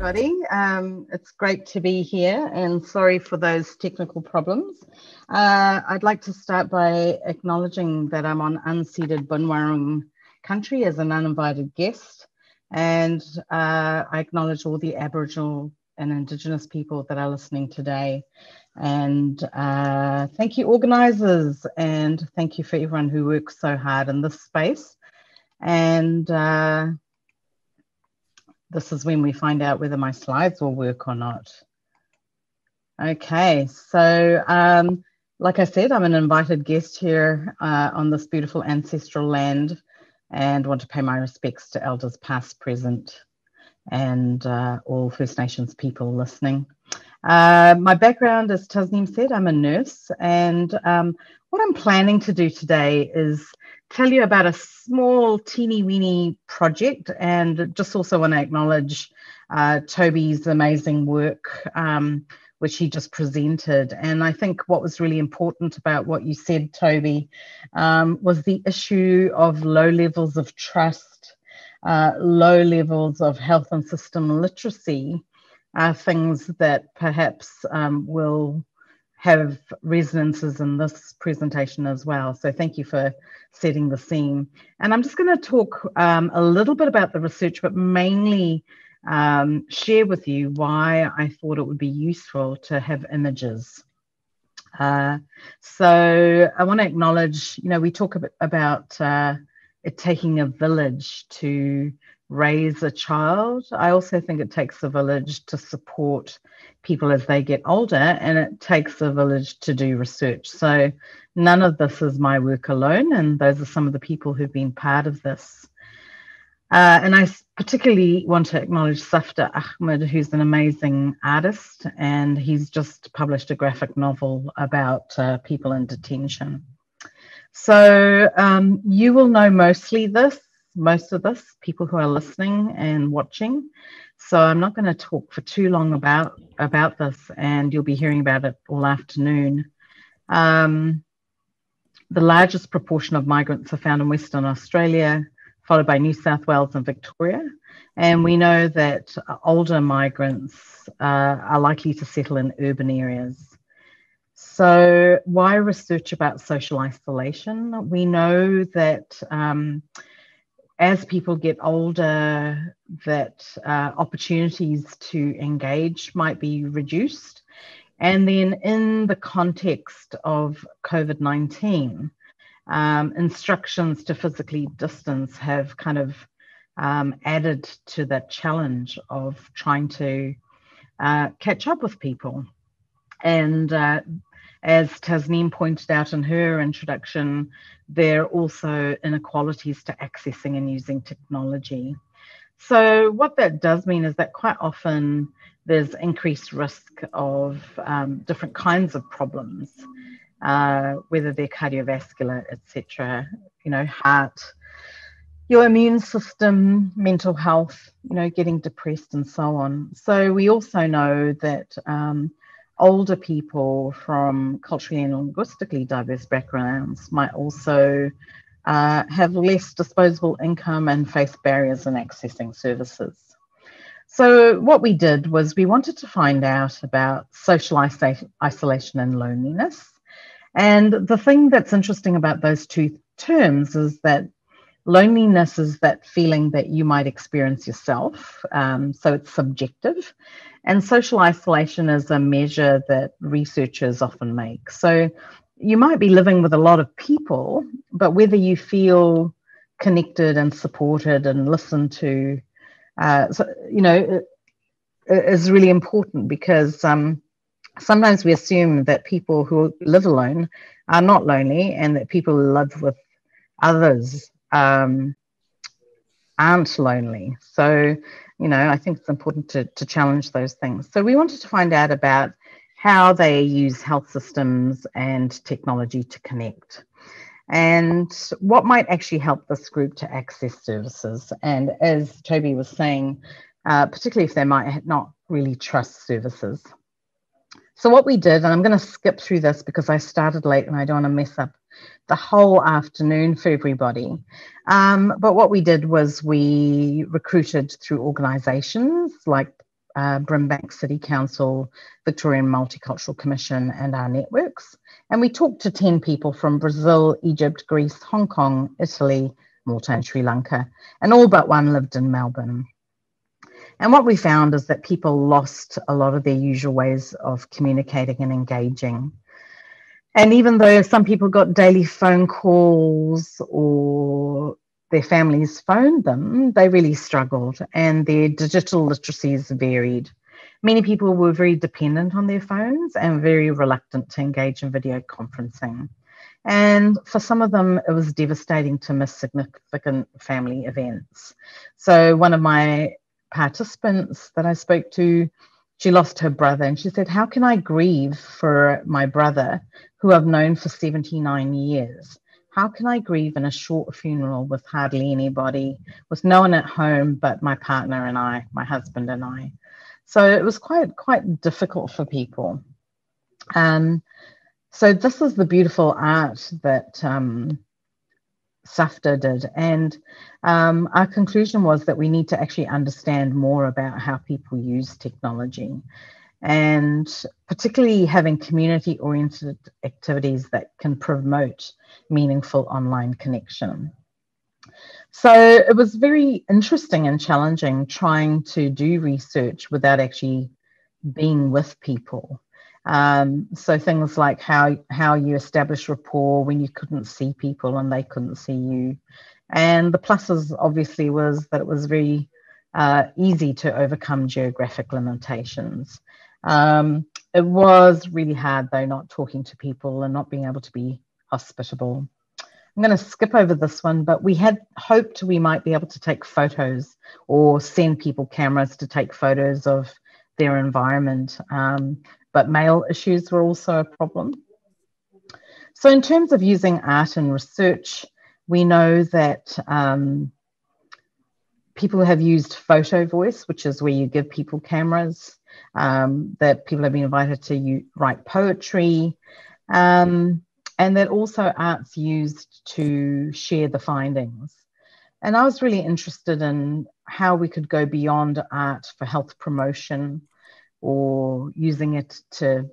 everybody. Um, it's great to be here and sorry for those technical problems. Uh, I'd like to start by acknowledging that I'm on unceded Bunurong country as an uninvited guest. And uh, I acknowledge all the Aboriginal and Indigenous people that are listening today. And uh, thank you, organisers, and thank you for everyone who works so hard in this space. And uh, this is when we find out whether my slides will work or not. Okay, so um, like I said, I'm an invited guest here uh, on this beautiful ancestral land and want to pay my respects to elders past, present, and uh, all First Nations people listening. Uh, my background, as Tasneem said, I'm a nurse, and um, what I'm planning to do today is tell you about a small, teeny weeny project, and just also want to acknowledge uh, Toby's amazing work, um, which he just presented. And I think what was really important about what you said, Toby, um, was the issue of low levels of trust, uh, low levels of health and system literacy. Are things that perhaps um, will have resonances in this presentation as well. So thank you for setting the scene. And I'm just going to talk um, a little bit about the research, but mainly um, share with you why I thought it would be useful to have images. Uh, so I want to acknowledge, you know, we talk about uh, it taking a village to raise a child. I also think it takes a village to support people as they get older, and it takes a village to do research. So none of this is my work alone, and those are some of the people who've been part of this. Uh, and I particularly want to acknowledge Safdar Ahmed, who's an amazing artist, and he's just published a graphic novel about uh, people in detention. So um, you will know mostly this most of this, people who are listening and watching. So I'm not going to talk for too long about about this, and you'll be hearing about it all afternoon. Um, the largest proportion of migrants are found in Western Australia, followed by New South Wales and Victoria. And we know that older migrants uh, are likely to settle in urban areas. So, why research about social isolation? We know that um, as people get older, that uh, opportunities to engage might be reduced. And then, in the context of COVID 19, um, instructions to physically distance have kind of um, added to that challenge of trying to uh, catch up with people. And uh, as Tasneem pointed out in her introduction, there are also inequalities to accessing and using technology. So, what that does mean is that quite often there's increased risk of um, different kinds of problems, uh, whether they're cardiovascular, etc., you know, heart, your immune system, mental health, you know, getting depressed and so on. So, we also know that um, older people from culturally and linguistically diverse backgrounds might also uh, have less disposable income and face barriers in accessing services. So, what we did was we wanted to find out about social isolation and loneliness. And the thing that's interesting about those two terms is that loneliness is that feeling that you might experience yourself. Um, so, it's subjective. And social isolation is a measure that researchers often make. So you might be living with a lot of people, but whether you feel connected and supported and listened to, uh, so, you know, is really important because um, sometimes we assume that people who live alone are not lonely and that people live with others um, aren't lonely. So you know, I think it's important to, to challenge those things. So we wanted to find out about how they use health systems and technology to connect and what might actually help this group to access services. And as Toby was saying, uh, particularly if they might not really trust services. So what we did, and I'm going to skip through this because I started late and I don't want to mess up the whole afternoon for everybody. Um, but what we did was we recruited through organizations like uh, Brimbank City Council, Victorian Multicultural Commission, and our networks. And we talked to 10 people from Brazil, Egypt, Greece, Hong Kong, Italy, Malta, and Sri Lanka, and all but one lived in Melbourne. And what we found is that people lost a lot of their usual ways of communicating and engaging. And even though some people got daily phone calls or their families phoned them, they really struggled and their digital literacies varied. Many people were very dependent on their phones and very reluctant to engage in video conferencing. And for some of them, it was devastating to miss significant family events. So, one of my participants that I spoke to, she lost her brother and she said, How can I grieve for my brother who I've known for 79 years? How can I grieve in a short funeral with hardly anybody, with no one at home but my partner and I, my husband and I? So it was quite quite difficult for people. Um, so this is the beautiful art that um, Safdar did. And um, our conclusion was that we need to actually understand more about how people use technology and particularly having community oriented activities that can promote meaningful online connection. So it was very interesting and challenging trying to do research without actually being with people. Um, so things like how how you establish rapport when you couldn't see people and they couldn't see you, and the pluses obviously was that it was very uh, easy to overcome geographic limitations. Um, it was really hard though not talking to people and not being able to be hospitable. I'm going to skip over this one, but we had hoped we might be able to take photos or send people cameras to take photos of their environment. Um, but mail issues were also a problem. So, in terms of using art in research, we know that um, people have used photo voice, which is where you give people cameras, um, that people have been invited to u- write poetry, um, and that also art's used to share the findings. And I was really interested in how we could go beyond art for health promotion or using it to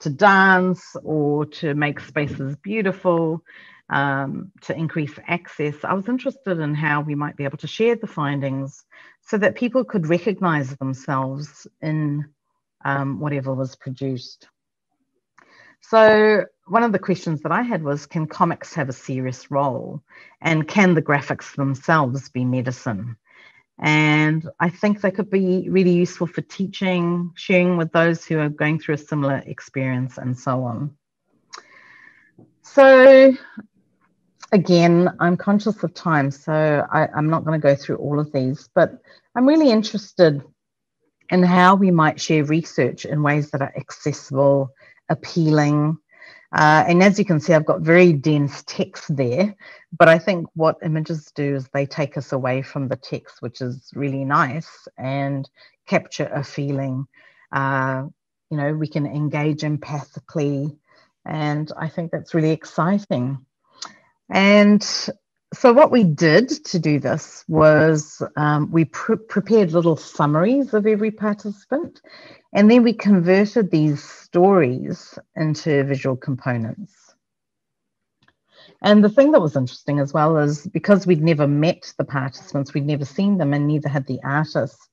to dance or to make spaces beautiful, um, to increase access. I was interested in how we might be able to share the findings so that people could recognize themselves in um, whatever was produced. So, one of the questions that I had was Can comics have a serious role? And can the graphics themselves be medicine? And I think they could be really useful for teaching, sharing with those who are going through a similar experience, and so on. So, again, I'm conscious of time, so I, am not going to go through all of these, but I'm really interested in how we might share research in ways that are accessible, appealing, uh, and as you can see, I've got very dense text there, but I think what images do is they take us away from the text, which is really nice, and capture a feeling. Uh, you know, we can engage empathically, and I think that's really exciting. And so what we did to do this was um, we pre prepared little summaries of every participant and then we converted these stories into visual components. And the thing that was interesting as well is because we'd never met the participants, we'd never seen them, and neither had the artists,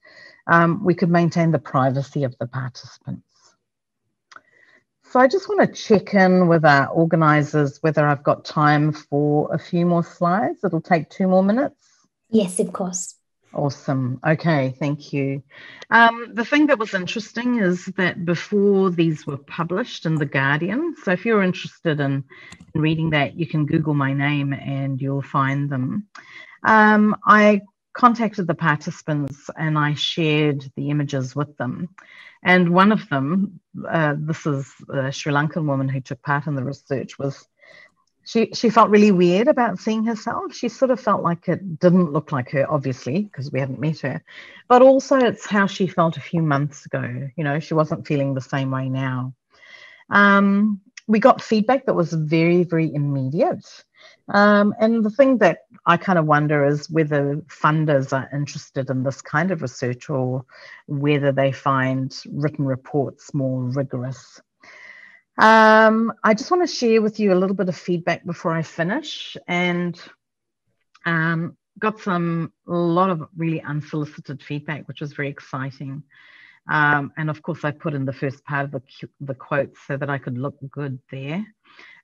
um, we could maintain the privacy of the participants. So I just want to check in with our organisers whether I've got time for a few more slides. It'll take two more minutes. Yes, of course. Awesome. Okay, thank you. Um, the thing that was interesting is that before these were published in The Guardian, so if you're interested in, in reading that, you can Google my name and you'll find them. Um, I contacted the participants and I shared the images with them. And one of them, uh, this is a Sri Lankan woman who took part in the research, was she she felt really weird about seeing herself. She sort of felt like it didn't look like her, obviously, because we hadn't met her. But also, it's how she felt a few months ago. You know, she wasn't feeling the same way now. Um, we got feedback that was very, very immediate. Um, and the thing that I kind of wonder is whether funders are interested in this kind of research or whether they find written reports more rigorous. Um, I just want to share with you a little bit of feedback before I finish and um, got some, a lot of really unsolicited feedback, which was very exciting. Um, and of course, I put in the first part of the, the quote so that I could look good there.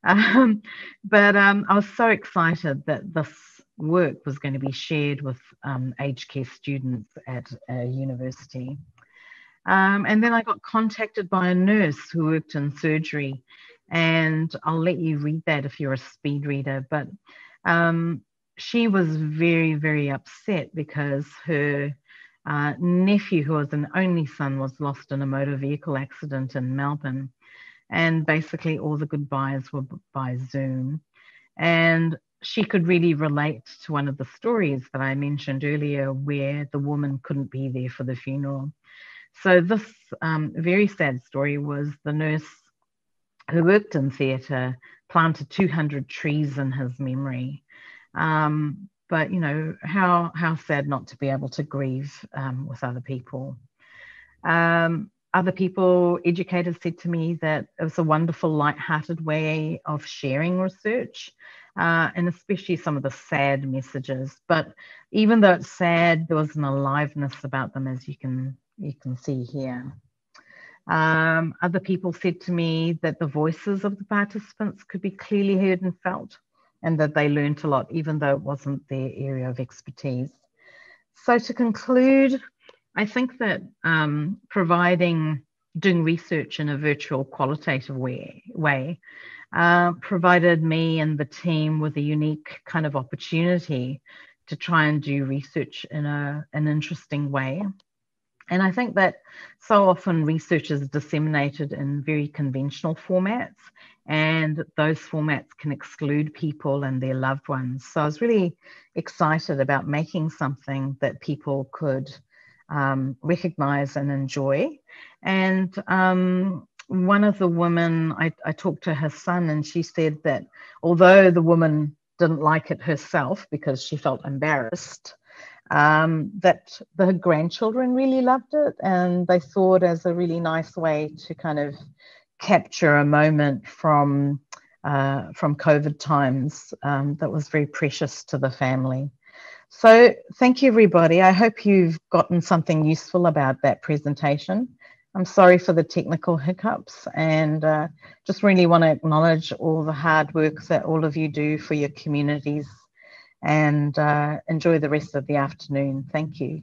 Um, but um, I was so excited that this work was going to be shared with um, aged care students at a university. Um, and then I got contacted by a nurse who worked in surgery, and I'll let you read that if you're a speed reader. But um, she was very, very upset because her uh, nephew, who was an only son, was lost in a motor vehicle accident in Melbourne. And basically, all the goodbyes were by Zoom. And she could really relate to one of the stories that I mentioned earlier, where the woman couldn't be there for the funeral. So, this um, very sad story was the nurse who worked in theatre planted 200 trees in his memory. Um, but you know how how sad not to be able to grieve um, with other people. Um, other people, educators said to me that it was a wonderful, light-hearted way of sharing research, uh, and especially some of the sad messages. But even though it's sad, there was an aliveness about them, as you can you can see here. Um, other people said to me that the voices of the participants could be clearly heard and felt and that they learned a lot, even though it wasn't their area of expertise. So, to conclude, I think that um, providing doing research in a virtual qualitative way, way uh, provided me and the team with a unique kind of opportunity to try and do research in a, an interesting way. And I think that so often research is disseminated in very conventional formats, and those formats can exclude people and their loved ones. So I was really excited about making something that people could um, recognize and enjoy. And um, one of the women, I, I talked to her son, and she said that although the woman didn't like it herself because she felt embarrassed, um, that the grandchildren really loved it and they saw it as a really nice way to kind of capture a moment from uh, from COVID times um, that was very precious to the family. So thank you everybody. I hope you've gotten something useful about that presentation. I'm sorry for the technical hiccups and uh, just really want to acknowledge all the hard work that all of you do for your communities and uh, enjoy the rest of the afternoon. Thank you.